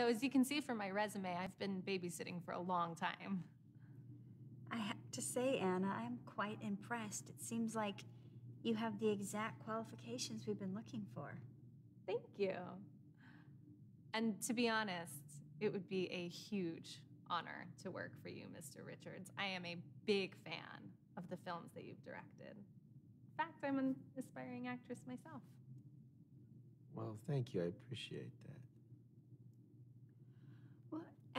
So, as you can see from my resume, I've been babysitting for a long time. I have to say, Anna, I'm quite impressed. It seems like you have the exact qualifications we've been looking for. Thank you. And to be honest, it would be a huge honor to work for you, Mr. Richards. I am a big fan of the films that you've directed. In fact, I'm an aspiring actress myself. Well, thank you. I appreciate that.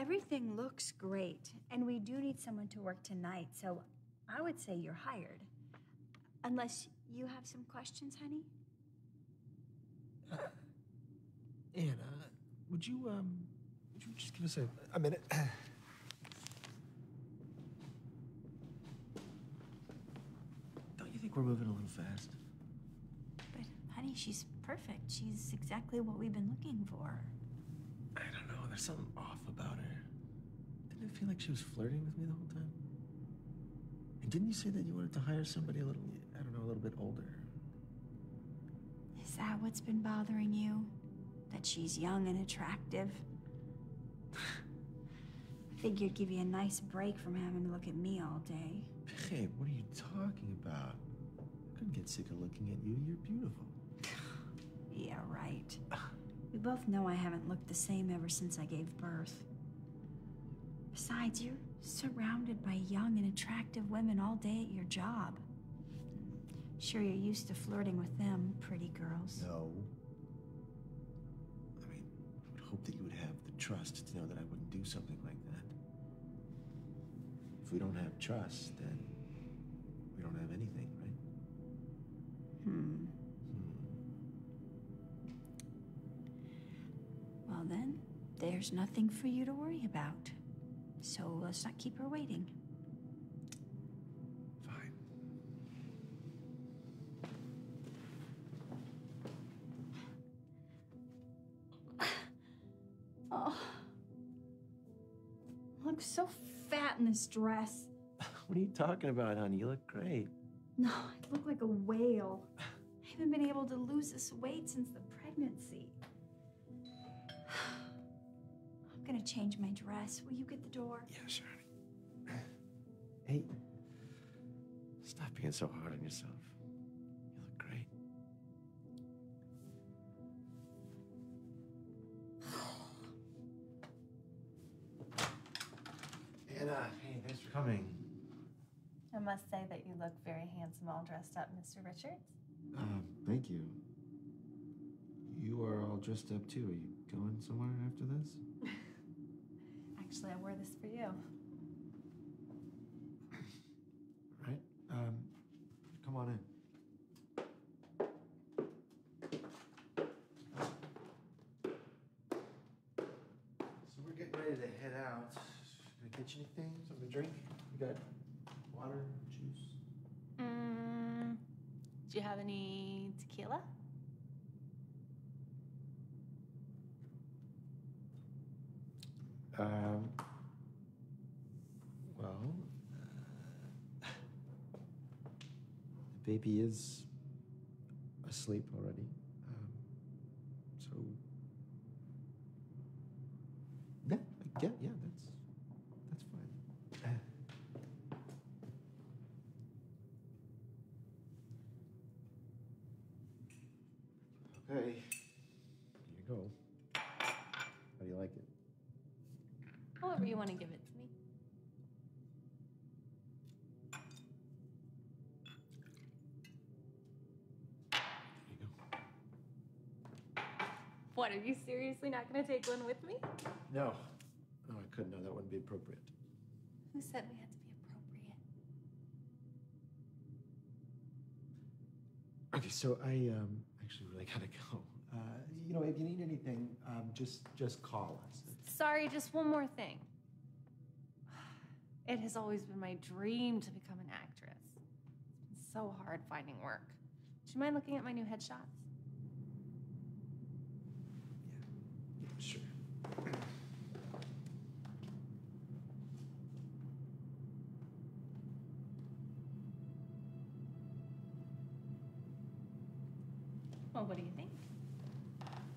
Well, everything looks great, and we do need someone to work tonight, so I would say you're hired. Unless you have some questions, honey? Anna, would you um would you just give us a, a minute? Don't you think we're moving a little fast? But, honey, she's perfect. She's exactly what we've been looking for. I don't know. There's something off about her. Didn't it feel like she was flirting with me the whole time? And didn't you say that you wanted to hire somebody a little, I don't know, a little bit older? Is that what's been bothering you? That she's young and attractive? I figured give you a nice break from having to look at me all day. Babe, what are you talking about? I couldn't get sick of looking at you. You're beautiful. Yeah, right. We both know I haven't looked the same ever since I gave birth. Besides, you're surrounded by young and attractive women all day at your job. Sure, you're used to flirting with them, pretty girls. No. I mean, I would hope that you would have the trust to know that I wouldn't do something like that. If we don't have trust, then we don't have anything, right? Hmm. Well, then, there's nothing for you to worry about. So let's not keep her waiting. Fine. Oh. I look so fat in this dress. What are you talking about, honey? You look great. No, I look like a whale. I haven't been able to lose this weight since the pregnancy. Gonna change my dress. Will you get the door? Yeah, sure. Hey, stop being so hard on yourself. You look great. Anna, hey, thanks for coming. I must say that you look very handsome all dressed up, Mr. Richards. Uh, thank you. You are all dressed up too. Are you going somewhere after this? Actually, I wore this for you. Right. Um, come on in. So we're getting ready to head out. Can I get you anything? Something to drink? You got water, juice? Mm, do you have any tequila? Um. Well, uh, baby is asleep already. Um, so. Yeah, yeah, that's that's fine. Okay, here you go. How do you like it? However you want to give it to me. Here you go. What, are you seriously not going to take one with me? No, no, I couldn't. No, that wouldn't be appropriate. Who said we had to be appropriate? Okay, so I um, actually really gotta go. Uh, you know, if you need anything, um, just just call us. Sorry, just one more thing. It has always been my dream to become an actress. It's been so hard finding work. Do you mind looking at my new headshots? Sure. Well, what do you think?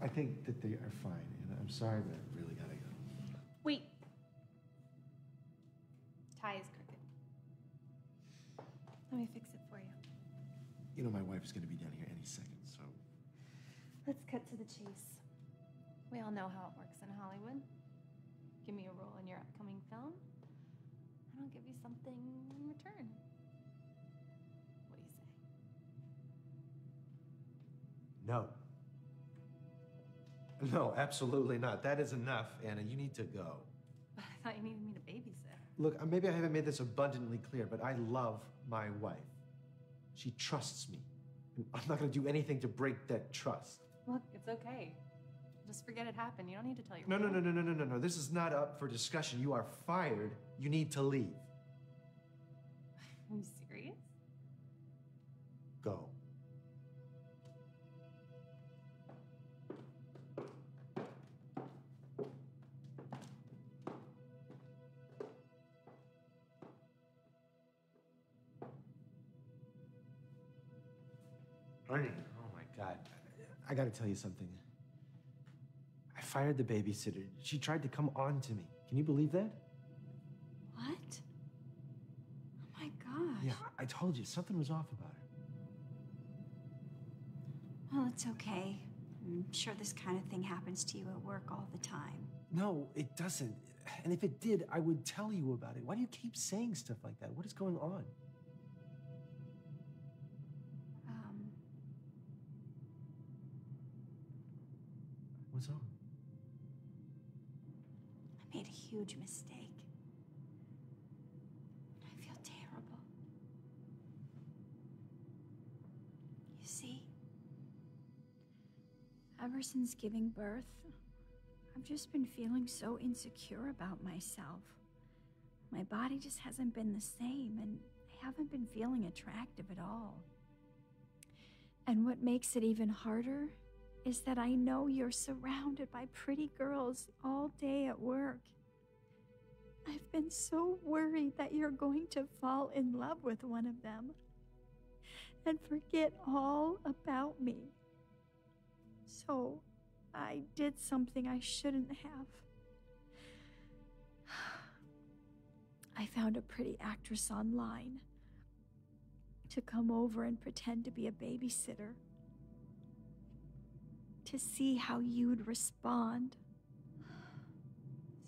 I think that they are fine, and I'm sorry, but I really gotta go. Wait. Tie is crooked. Let me fix it for you. You know, my wife is going to be down here any second, so. Let's cut to the chase. We all know how it works in Hollywood. Give me a role in your upcoming film, and I'll give you something in return. What do you say? No. No, absolutely not. That is enough, Anna. You need to go. But I thought you needed me to babysit. Look, uh, maybe I haven't made this abundantly clear, but I love my wife. She trusts me. I'm not going to do anything to break that trust. Look, it's okay. Just forget it happened. You don't need to tell your No, no, no, no, no, no, no, no. This is not up for discussion. You are fired. You need to leave. Are you serious? Go. Ernie, oh my God. I gotta tell you something. Fired the babysitter. She tried to come on to me. Can you believe that? What? Oh my gosh. Yeah, I told you, something was off about her. Well, it's okay. I'm sure this kind of thing happens to you at work all the time. No, it doesn't. And if it did, I would tell you about it. Why do you keep saying stuff like that? What is going on? Huge mistake. I feel terrible. You see, ever since giving birth, I've just been feeling so insecure about myself. My body just hasn't been the same, and I haven't been feeling attractive at all. And what makes it even harder is that I know you're surrounded by pretty girls all day at work. I've been so worried that you're going to fall in love with one of them and forget all about me. So I did something I shouldn't have. I found a pretty actress online to come over and pretend to be a babysitter to see how you'd respond.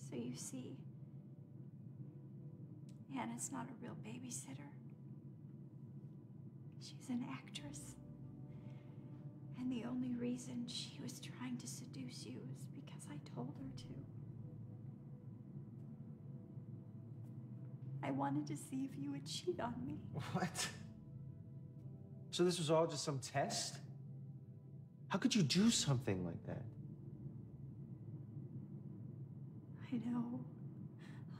So you see, Anna's not a real babysitter. She's an actress. And the only reason she was trying to seduce you is because I told her to. I wanted to see if you would cheat on me. What? So this was all just some test? How could you do something like that? I know.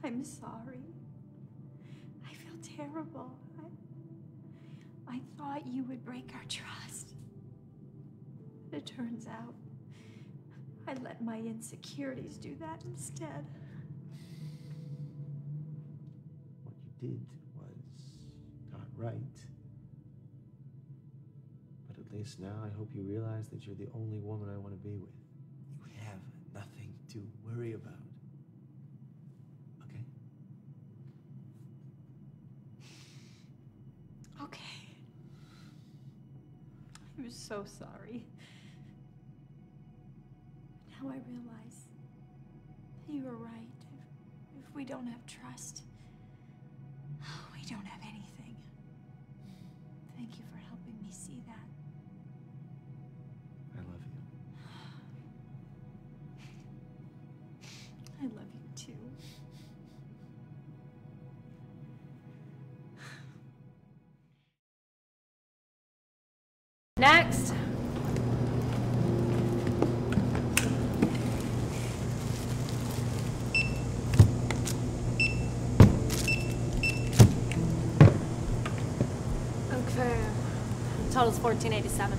I'm sorry. Terrible. I, I thought you would break our trust. But it turns out I let my insecurities do that instead. What you did was not right. But at least now I hope you realize that you're the only woman I want to be with. You have nothing to worry about. Okay? Okay. I'm so sorry. Now I realize you were right. If, if we don't have trust, Total's fourteen eighty-seven.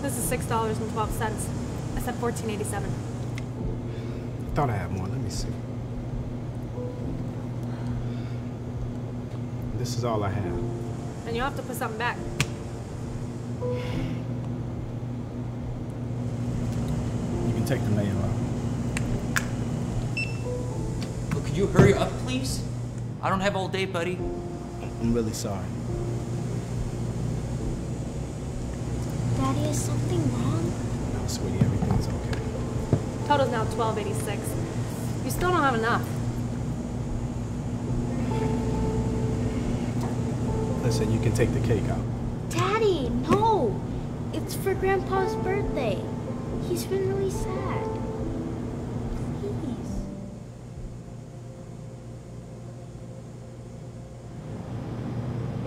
This is six dollars and twelve cents. I said fourteen eighty-seven. Thought I had more. Let me see. This is all I have. And you'll have to put something back. You can take the mayo out. You hurry up, please? I don't have all day, buddy. I'm really sorry. Daddy, is something wrong? No, sweetie, everything's okay. Total's now 1286. You still don't have enough. Listen, you can take the cake out. Daddy, no! It's for Grandpa's birthday. He's been really sad. Please.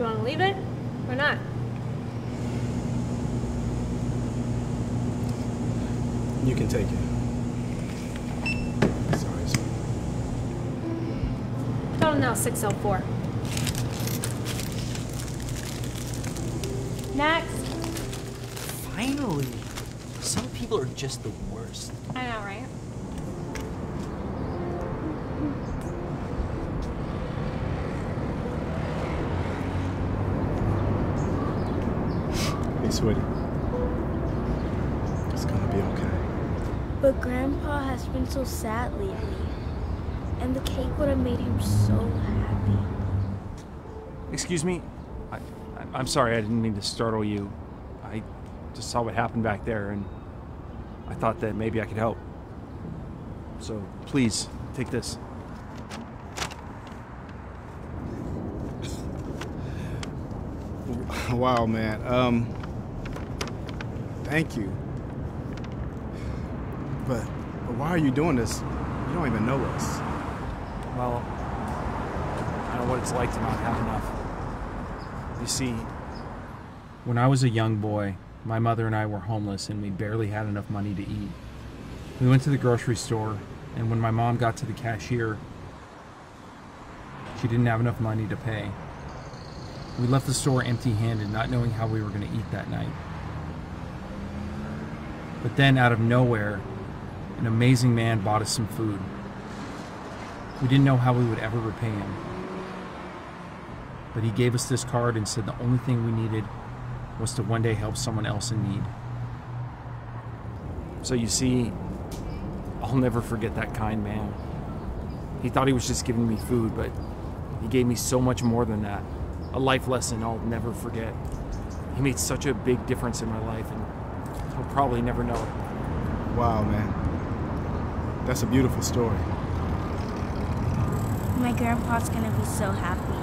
You want to leave it or not? You can take it. Sorry, sweetie. Total now 604. Next. Finally. Some people are just the worst. I know, right? Hey, sweetie. It's gonna be okay. But Grandpa has been so sad lately. And the cake would have made him so happy. Excuse me? I, I, I'm sorry, I didn't mean to startle you. I just saw what happened back there, and I thought that maybe I could help. So please, take this. Wow, man. Um, thank you. But, but why are you doing this? You don't even know us. Well, I know what it's like to not have enough. You see, when I was a young boy, my mother and I were homeless and we barely had enough money to eat. We went to the grocery store, and when my mom got to the cashier, she didn't have enough money to pay. We left the store empty handed, not knowing how we were going to eat that night. But then, out of nowhere, an amazing man bought us some food. We didn't know how we would ever repay him. But he gave us this card and said the only thing we needed was to one day help someone else in need. So you see, I'll never forget that kind man. He thought he was just giving me food, but he gave me so much more than that. A life lesson I'll never forget. He made such a big difference in my life, and I'll probably never know it. Wow, man. That's a beautiful story. My grandpa's gonna be so happy.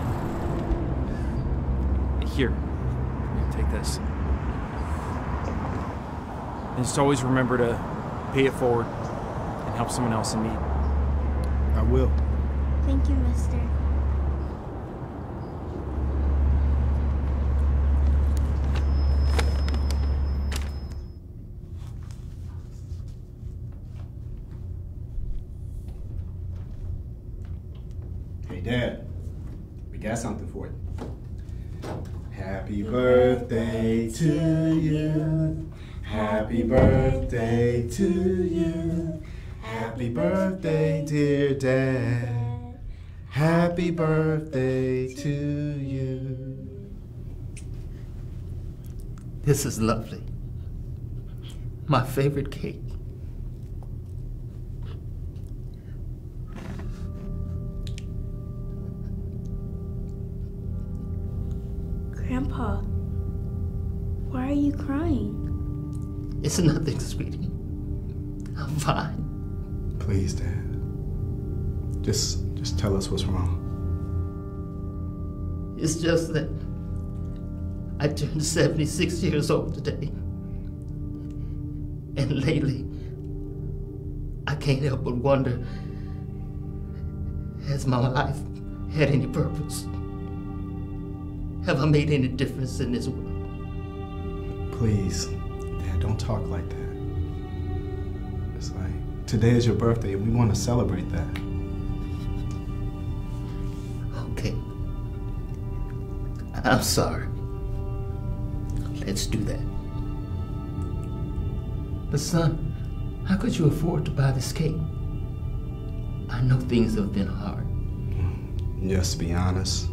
Here, here, take this. And just always remember to pay it forward and help someone else in need. I will. Thank you, mister. Hey, Dad. We got something for you. Happy birthday to you. Happy birthday to you. Happy birthday, dear Dad. Happy birthday to you. This is lovely. My favorite cake. Grandpa, why are you crying? It's nothing, sweetie. I'm fine. Please, Dad. Just, just tell us what's wrong. It's just that I turned 76 years old today. And lately, I can't help but wonder has my life had any purpose? Have I made any difference in this world? Please, Dad, don't talk like that. It's like, today is your birthday, and we want to celebrate that. Okay. I'm sorry. Let's do that. But son, how could you afford to buy this cake? I know things have been hard. Just be honest.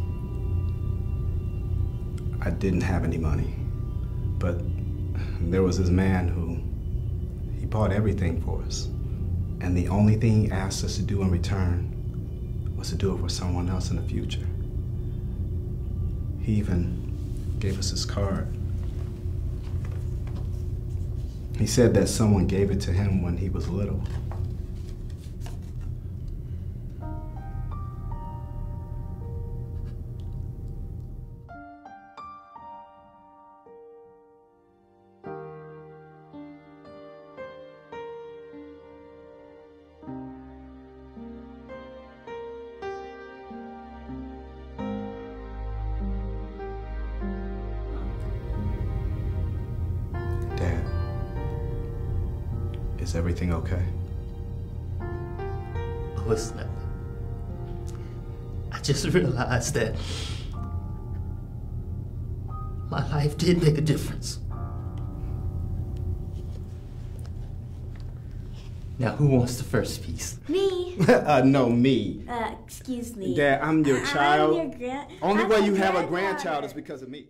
I didn't have any money, but There was this man who he bought everything for us. And the only thing he asked us to do in return was to do it for someone else in the future. He even gave us his card. He said that someone gave it to him when he was little. Is everything okay? Oh, it's nothing. I just realized that my life did make a difference. Now, who wants the first piece? Me. uh, no, me. Uh, excuse me. Dad, I'm your I'm child. your gran- Only I'm way you have a grandchild is because of me.